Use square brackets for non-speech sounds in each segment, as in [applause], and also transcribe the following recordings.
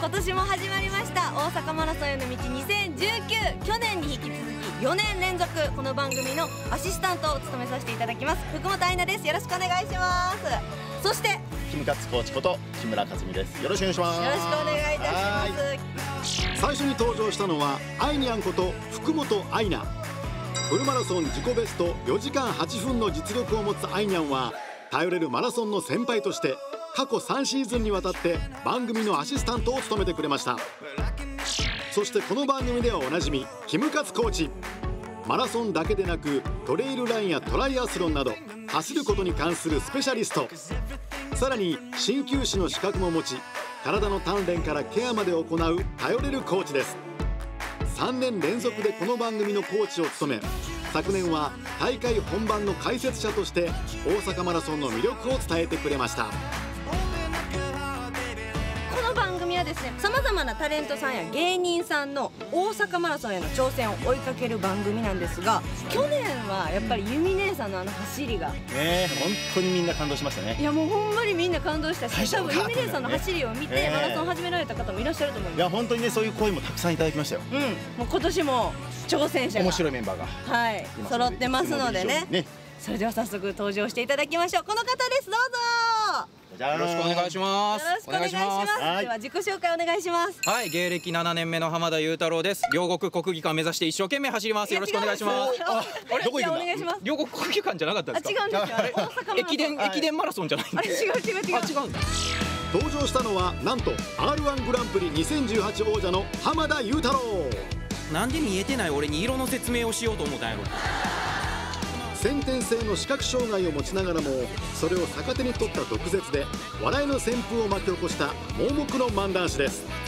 今年も始まりました。大阪マラソンへの道2019去年に引き続き4年連続この番組のアシスタントを務めさせていただきます。福本愛菜です。よろしくお願いします。そしてよキムカツコーチこと木村克美です。よろしくお願いします。ろしくお願いいたします。最初に登場したのはアイニャンこと福本アイナフルマラソン自己ベスト4時間8分の実力を持つアイニャンは頼れるマラソンの先輩として過去3シーズンにわたって番組のアシスタントを務めてくれました。そしてこの番組ではおなじみキムカツコーチ。マラソンだけでなくトレイルランやトライアスロンなど走ることに関するスペシャリスト。さらに鍼灸師の資格も持ち体の鍛錬からケアまで行う頼れるコーチです。3年連続でこの番組のコーチを務め昨年は大会本番の解説者として大阪マラソンの魅力を伝えてくれました。ですねさまざまなタレントさんや芸人さんの大阪マラソンへの挑戦を追いかける番組なんですが去年はやっぱりユミ姉さんのあの走りが。ねえ本当にみんな感動しましたね。いやもうほんまにみんな感動したし多分最初のユミ姉さんの走りを見てええ。マラソン始められた方もいらっしゃると思いいまや本当にねそういう声もたくさんいただきましたよ。すうん。もう今年も挑戦者が面白いメンバーが。はい揃ってますのでね。ね。それでは早速登場していただきましょう。この方ですどうぞじゃあよろしくお願いします。よろしくお願いします。はいでは自己紹介お願いします。はい芸歴7年目の浜田裕太郎です。両国国技館目指して一生懸命走ります。よろしくお願いします。あれ？どこ行くんだお願いします。両国国技館じゃなかったあですか？違うんですよ [laughs] 駅伝駅伝マラソンじゃないんであれ違う違う違う。あ違うんだ。登場したのはなんと R1 グランプリ2018王者の浜田裕太郎。なんで見えてない俺に色の説明をしようと思ったんやろ先天性の視覚障害を持ちながらもそれを逆手に取った毒舌で笑いの旋風を巻き起こした盲目の漫談師です。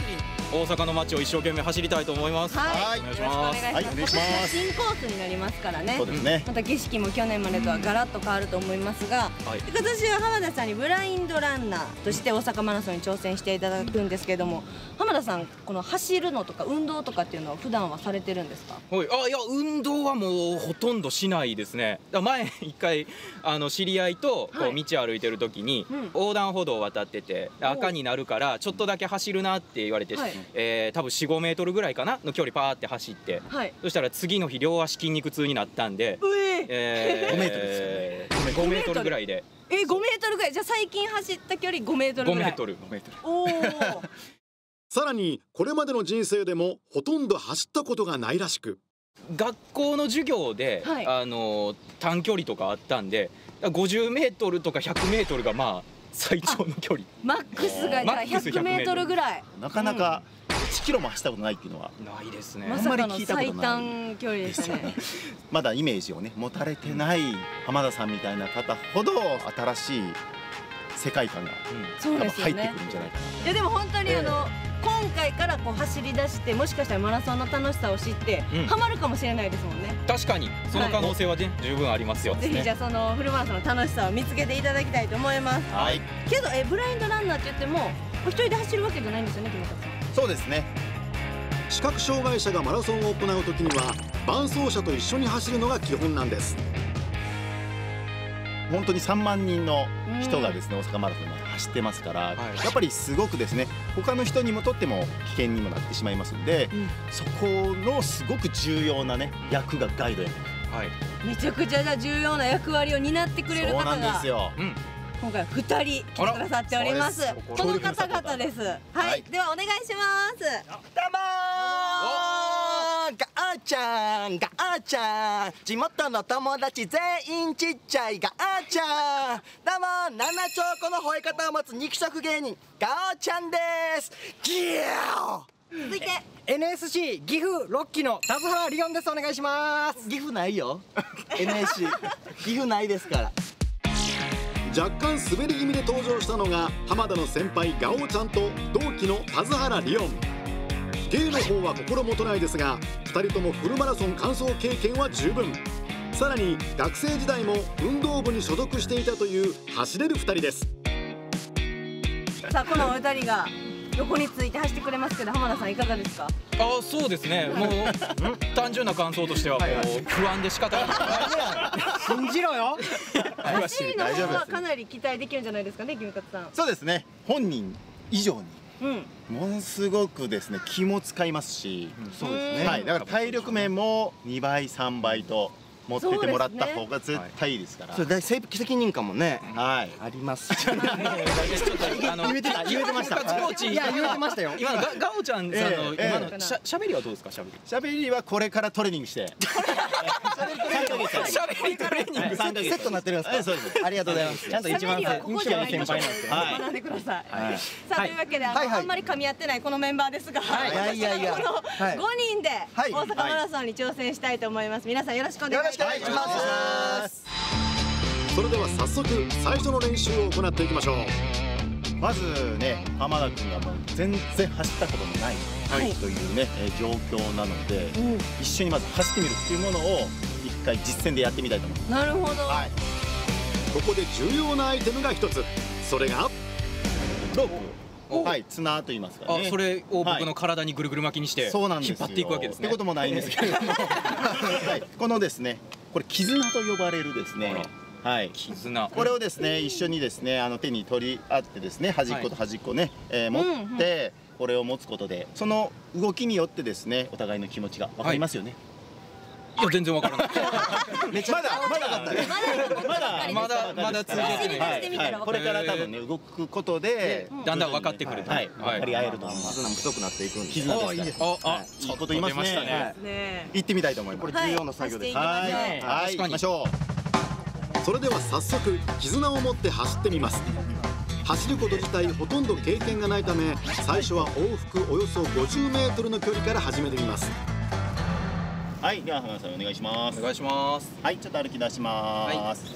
大阪の街を一生懸命走りたいと思います。はい、お願いします。はい。お願いします。新コースになりますからね。そうですね。また景色も去年までとはガラッと変わると思いますが、はい。今年は浜田さんにブラインドランナーとして大阪マラソンに挑戦していただくんですけども、浜田さんこの走るのとか運動とかっていうのは普段はされてるんですか？はい、あいや運動はもうほとんどしないですね。前一回あの知り合いとこはい。う道歩いてる時に、うん。横断歩道を渡ってて赤になるからちょっとだけ走るなって言われて、はいえー多分45メートルぐらいかなの距離パーって走ってはい。そしたら次の日両足筋肉痛になったんで、うええー5メートルです5メートルぐらいでえ、5メートルぐらい。じゃあ最近走った距離5メートル5ぐらい。メートル5メートルおお。[laughs] さらにこれまでの人生でもほとんど走ったことがないらしく学校の授業で、はいあの短距離とかあったんで50メートルとか100メートルがまあ最長の距離。マックスがじゃあマックス100メートルぐらい。なかなか1キロも走ったことないっていうのはないですね。まさかのあんまり聞いたこと最ない。短距離でしたね。まだイメージをね持たれてない浜田さんみたいな方ほど新しい世界観がそう多分ですよね。入ってく。るんじゃないかな。いやでも本当にあの、今回からこう走り出してもしかしたらマラソンの楽しさを知って、うん。ハマるかもしれないですもんね。確かに。その可能性はね、十分ありますよ。ぜひじゃあそのフルマラソンの楽しさを見つけていただきたいと思います。はい。けどえブラインドランナーって言ってもお一人で走るわけじゃないんですよね、木本さん。そうですね。視覚障害者がマラソンを行う時には伴走者と一緒に走るのが基本なんです。本当に3万人の人がですね、大阪マラソンを走ってますから、はい。やっぱりすごくですね他の人にもとっても危険にもなってしまいますんで、うん。そこのすごく重要なね役がガイドやはい。めちゃくちゃじゃあ重要な役割を担ってくれるそう方がなんですよ。うん。今回二人来てくださっております。この方々です。はい、はい。ではお願いします。どうもーちゃんガーちゃん地元の友達全員ちっちゃいガーちゃん。どうも七丁子の吠え方を持つ肉食芸人。ガーちゃんです。ギャー続いて NSC 岐阜6期の田津原リオンです。お願いします。岐阜ないよ。NSC 岐阜ないですから。若干滑り気味で登場したのが浜田の先輩ガオちゃんと同期の田津原リオン芸の方は心もとないですが2人ともフルマラソン完走経験は十分。さらに学生時代も運動部に所属していたという走れる2人です。さあこのお二人が横について走ってくれますけど浜田さんいかがですか？あそうですね。もう [laughs] 単純な感想としてはもう不安で仕方がない。信じろよ。走りの方はかなり期待できるんじゃないですかね君勝さん。そうですね。本人以上に。うんものすごくですね気も使いますし、そうですね。はい、だから体力面も2倍3倍と持っててもらった方が絶対いいですから。それ大責任感もねはい。あります。[laughs] ちょっとあの言えてた言えてました。いや言えてましたよ。[laughs] 今のガガオちゃんさんのええ今のしゃしゃべりはどうですかしゃべり。しゃべりはこれからトレーニングして。しゃべりトレーニング。3ヶ月。セットになってるんですか？そうです。ありがとうございます。ちゃんと一番先輩なんで。すよはい。学んでください、はい。さあ、というわけであの、はいはい。あんまり噛み合ってないこのメンバーですが、い。やいやいやこのはい。5人ではい。大阪マラソンに挑戦したいと思います。皆さんよろしくお願いしますしくお願いします。それでは早速最初の練習を行っていきましょう。まずね浜田君がもう全然走ったことのない、はい。というね、えー状況なので、うん。一緒にまず走ってみるっていうものを一回実践でやってみたいと思います。なるほど、はい。ここで重要なアイテムが一つ。それが。ロープをはい綱と言いますかね。あそれをはい僕の体にぐるぐる巻きにして引っ張っていくわけですね。ってこともないんですけれど。も、[laughs] はい、このですねこれ絆と呼ばれるですね。はい。絆。これをですね一緒にですねあの手に取り合ってですね端っこと端っこね、えー持って、これを持つことでその動きによってですねお互いの気持ちが分かりますよね、いや全然わからない [laughs] まだまだまだまだまだ通じてこれから多分ね動くことでだんだん分かってくると。はい。はい。分かり合えると思います絆も太くなっていくんで。す絆ですからああはい。いいこと言いますね。ちょっと出ましたね。ね行ってみたいと思います。これ重要な作業です。はい。はい。行きましょそれでは早速絆を持って走ってみます。走ること自体ほとんど経験がないため最初は往復およそ 50m の距離から始めてみます。うはいでは浜田さんお願いします。お願いします。はいちょっと歩き出します。自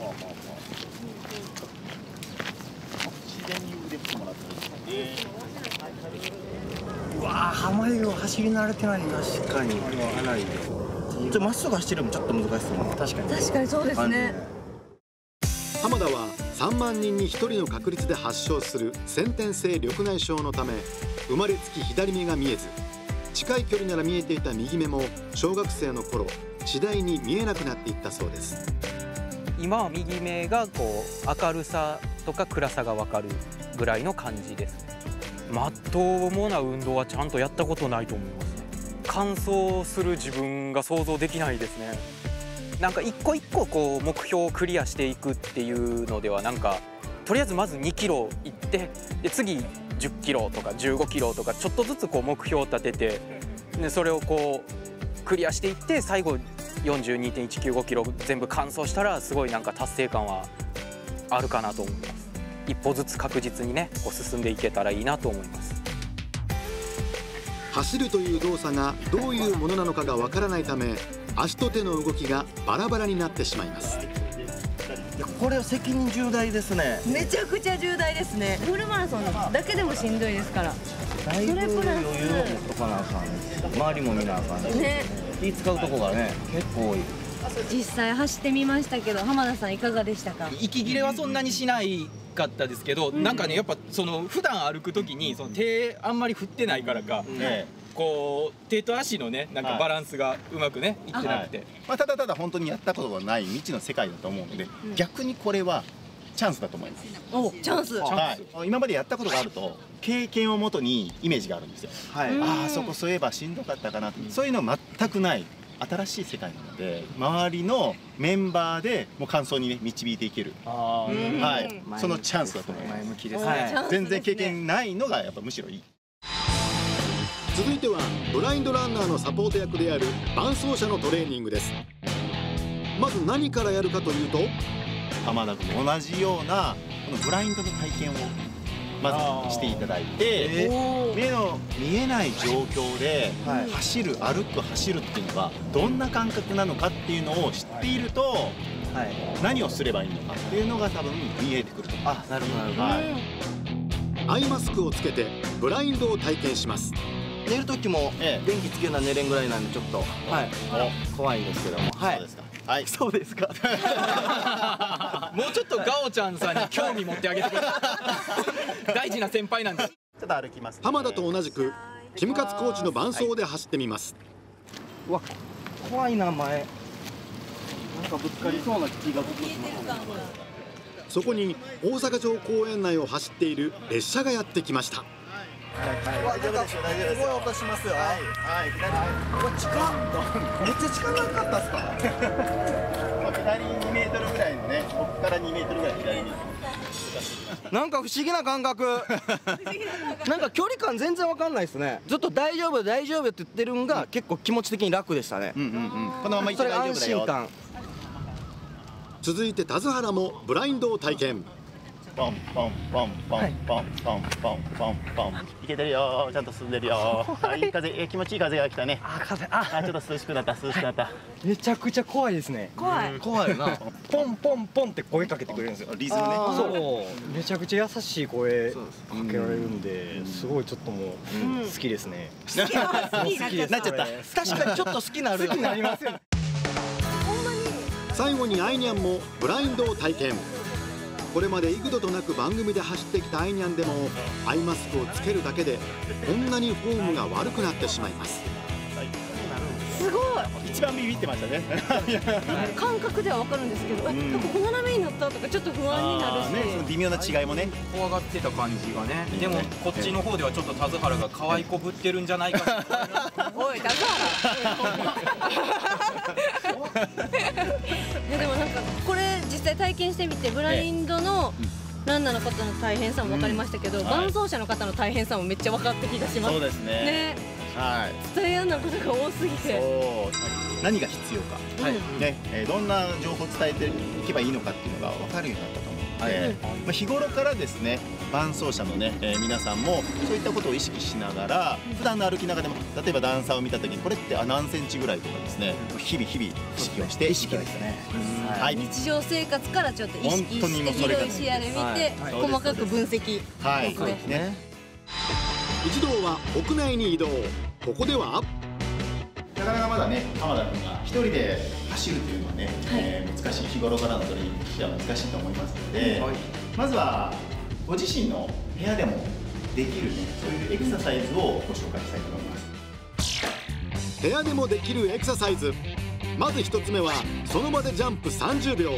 然に腕振ってもらってい。いですかねうわあ濱家を走り慣れてないな確かに。かなりちょっとまっすぐ走るのもちょっと難しそうな。確かに。確かにそうですね。浜田は3万人に1人の確率で発症する先天性緑内障のため生まれつき左目が見えず近い距離なら見えていた右目も小学生の頃次第に見えなくなっていったそうです。今は右目がこう明るさとか暗さが分かるぐらいの感じです。ねまっとうな運動はちゃんとやったことないと思いますね。完走する自分が想像できないですね。なんか一個一個こう目標をクリアしていくっていうのではなんかとりあえずまず2キロ行ってで次10キロとか15キロとかちょっとずつこう目標を立ててでそれをこうクリアしていって最後42.195キロ全部完走したらすごいなんか達成感はあるかなと思います。一歩ずつ確実にねこう進んでいけたらいいなと思います。走るという動作がどういうものなのかがわからないため足と手の動きがバラバラになってしまいますこれは責任重大ですね。めちゃくちゃ重大ですね。フルマラソンだけでもしんどいですから。だいぶ余裕を持っとかなあかん。周りも見なあかんし。ね。気使うとこがね結構多い。実際走ってみましたけど浜田さんいかがでしたか？息切れはそんなにしないかったですけど、なんかねやっぱその普段歩く時にその手あんまり振ってないからか、えこう手と足のねなんかバランスがうまくねいってなくて、まあ、ただただ本当にやったことがない未知の世界だと思うので、逆にこれはチャンスだと思います、おチャンス。はい、今までやったことがあると経験をもとにイメージがあるんですよ、はい。ああそこそういえばしんどかったかなと、そういうのは全くない新しい世界なので周りのメンバーでもう感想にね導いていける、はい、そのチャンスだと思います。前向きですね、はい。全然経験ないのがやっぱむしろいい続いてはブラインドランナーのサポート役である伴走者のトレーニングです。まず何からやるかというと浜田君と同じようなこのブラインドの体験をまずしていただいて、目の見えない状況ではい。走る歩く走るっていうのがどんな感覚なのかっていうのを知っているとはい。何をすればいいのかっていうのが多分見えてくると思うあなるほどなるほど。はいアイマスクをつけてブラインドを体験します寝る時もええ。電気つけるのは寝れんぐらいなんでちょっとはい。怖いんですけども。はい。そうですか。はい。そうですか。[laughs] もうちょっとガオちゃんさんに興味持ってあげてください。[laughs] 大事な先輩なんでちょっと歩きます、ね、浜田と同じくキムカツコーチの伴走で走ってみます。うわ怖いな前。なんかぶつかりそうな気がそこに大阪城公園内を走っている列車がやってきました大丈夫ですよ大丈夫ですすごい。音しますよはい。はい。左これ近っめっちゃ近なかったっすか左2メートルぐらい。のねここから2メートルぐらい。左になんか不思議な感覚なんか距離感全然わかんない。ですねずっと大丈夫大丈夫って言ってるんが結構気持ち的に楽でしたねうんうんうんこのまま行って大丈夫だよ安心感続い。て田津原もブラインドを体験ポンポンポンポンポンポンポンポンポンいけてるよちゃんと進んでるよあいい風え気持ちいい風が来たねあ風ああちょっと涼しくなった涼しくなっためちゃくちゃ怖いですね怖い怖いなポンポンポンって声かけてくれるんですよリズムねそうめちゃくちゃ優しい声かけられるんですごいちょっともう好きですね好き好きになっちゃったなっちゃった確かにちょっと好きなる好きになりますよ最後にアイニャンもブラインドを体験これまで幾度となく番組で走ってきたアイニャンでもアイマスクをつけるだけでこんなにフォームが悪くなってしまいます。すごい。一番ビビってましたね。[laughs] 感覚ではわかるんですけど、えなんかこの斜めになったとかちょっと不安になるし、ねその微妙な違いもね。怖がってた感じがね。でもこっちの方ではちょっと田津原が可愛いこぶってるんじゃないか。な [laughs] おい田津原。[laughs] いやでもなんかこれ実際体験してみてブラインドのランナーの方の大変さも分かりましたけど、はい。伴走者の方の大変さもめっちゃ分かった気がします。そうですね。ねはい。伝えやんなことが多すぎて。そう何が必要か、うんねえーどんな情報を伝えていけばいいのかっていうのが分かるようになったと思うので、まあ、日頃からですね伴走者のね、えー皆さんもそういったことを意識しながら普段の歩きながらでも例えば段差を見た時にこれってあ何センチぐらいとかですね日々日々意識をして意識ですね。はい。日常生活からちょっと意識本当にもうしてそれが広い視野で見て、はい。細かく分析はい。ですね。ね。一同は屋内に移動ここでは？なかなかまだね浜田君が一人で走るというのはね、えー難しい日頃からのトレーニングとしては難しいと思いますので、まずはご自身の部屋でもできるねそういうエクササイズをご紹介したいと思います。部屋でもできるエクササイズ。まず1つ目はその場でジャンプ30秒。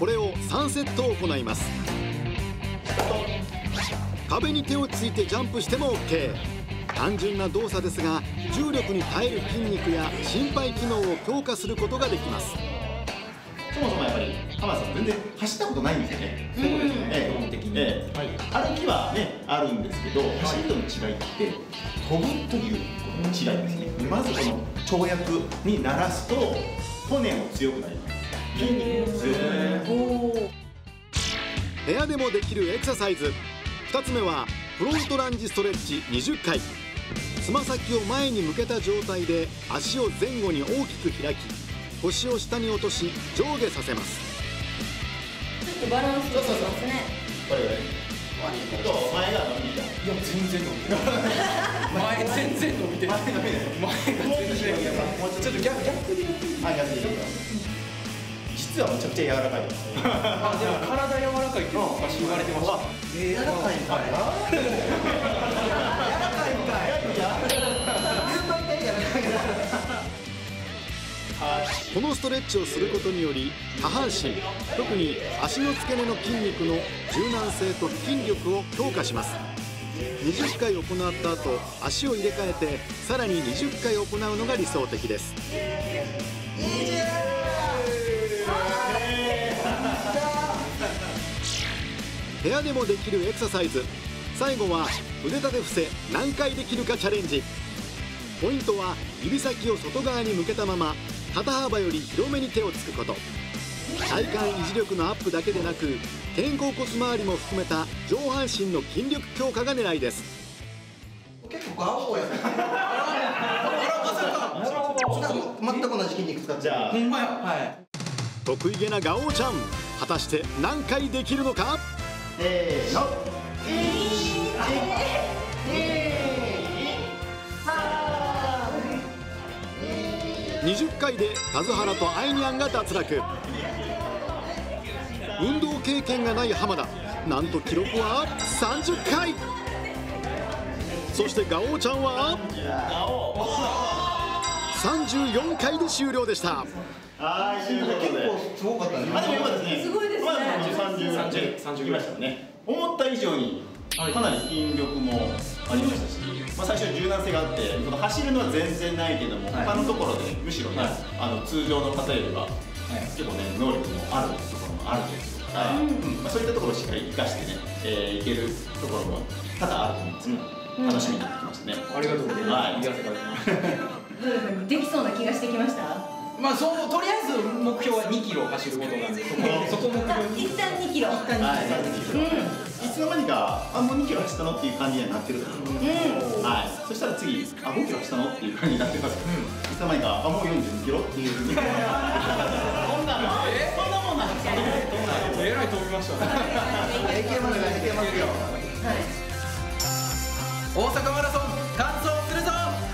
これを3セット行います。壁に手をついてジャンプしても OK 単純な動作ですが重力に耐える筋肉や心肺機能を強化することができますそもそもやっぱり浜田さん全然走ったことないんですよね。そうですよね。基本的に。ええ歩きはねあるんですけど、走るとの違いって飛ぶという違いですね。まずこの跳躍に慣らすと骨も強くなります。筋肉も強くなります。部屋でもできるエクササイズ2つ目はフロントランジストレッチ20回つま先を前に向けた状態で足を前後に大きく開き腰を下に落とし上下させます。ちょっとバランス取ってますね。これぐらい。と前が伸びた。いや全然伸びてない前全然伸びてない前が全然伸びてないもうちょっと逆逆であ逆でいいか。実はめちゃくちゃ柔らかいです。あでも体柔らかいって昔言われてました柔らかいんかいな。このストレッチをすることにより下半身特に足の付け根の筋肉の柔軟性と筋力を強化します。20回行った後足を入れ替えてさらに20回行うのが理想的です。部屋でもできるエクササイズ。最後は腕立て伏せ何回できるかチャレンジ。ポイントは指先を外側に向けたまま。肩幅より広めに手をつくこと。体幹維持力のアップだけでなく肩甲骨周りも含めた上半身の筋力強化が狙いです。結構ガオやね。全く同じ筋肉使ってじゃあ。得意げなガオーちゃん果たして何回できるのか？せーの。20回で田津原とアイニャンが脱落運動経験がない浜田なんと記録は30回そしてガオーちゃんは34回で終了でしたはい、ということで。結構すごかったね。まあでも今ですね。すごいですねまず三十三十三十きましたよね。思った以上にかなり筋力もありましたし、まあ、最初柔軟性があってこの走るのは全然ないけども、他のところでむしろね、あの通常の方よりは、結構ね能力もあるところもあるんですよから、うん。まあ、そういったところをしっかり生かしてね、えー、いけるところも多々あると思うんですけど、楽しみになってきましたね、ありがとうございます、はい、どうですか？できそうな気がしてきました？まあそうとりあえず目標は2キロ走ることなんでそこ [laughs] そこ目標に。一旦2キロ。一旦2キロ、はい。いつの間あもう2キロ走ったの？っていう感じになってると思う、うん。はい、そしたら次あ5キロ走ったの？っていう感じになってます、いつの間にかあもう42キロっていうこんなもん [laughs] こんなもんなんですよ [laughs] えらい飛びましたねいけますいけますよ、はい、大阪マラソン完走するぞ！